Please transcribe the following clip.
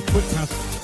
the quick.